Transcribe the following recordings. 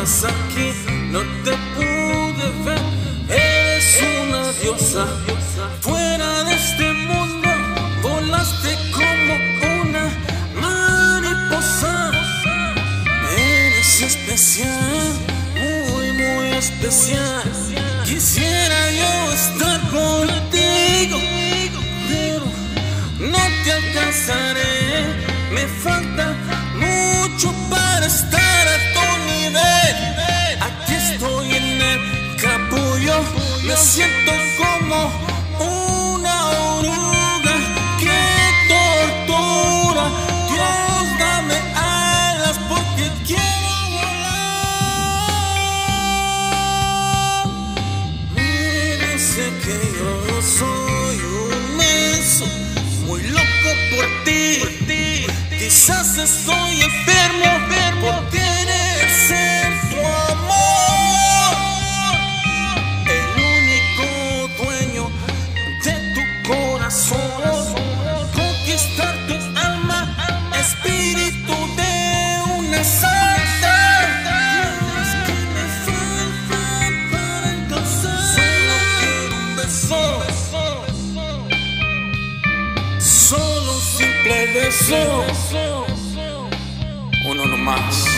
aquí, no te pude ver. Eres una diosa, fuera de este mundo, volaste como una mariposa. Eres especial, muy, muy especial. Quisiera yo estar contigo, siento como una oruga que tortura. Dios, dame alas porque quiero volar. Mire, sé que yo soy un menso, muy loco por ti. Quizás estoy Um Uno no.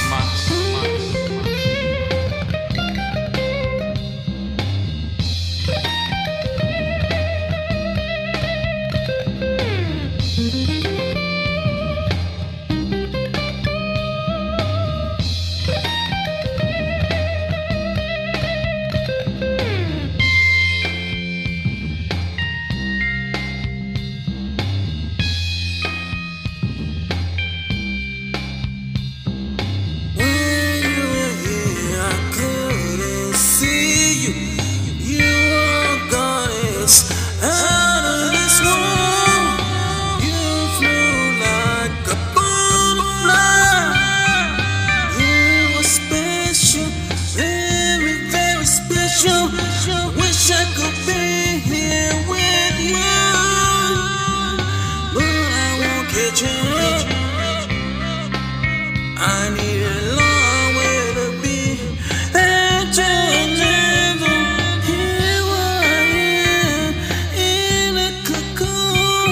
Wish I could be here with you, but I won't catch. I need a long way to be there to never am in a cocoon.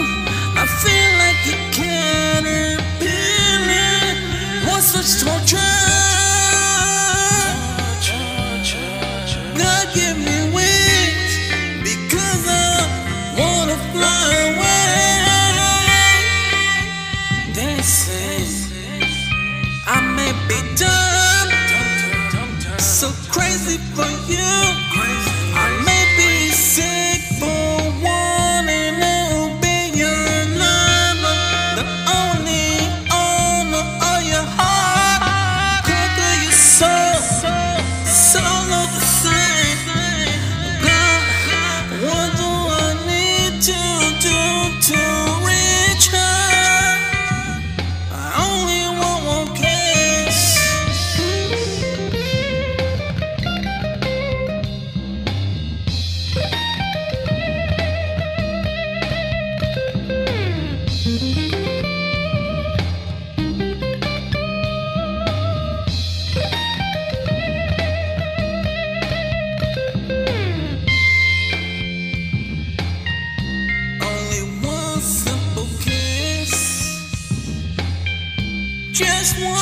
I feel like a caterpillar. What's such torture? Be dumb, so crazy for you. Just one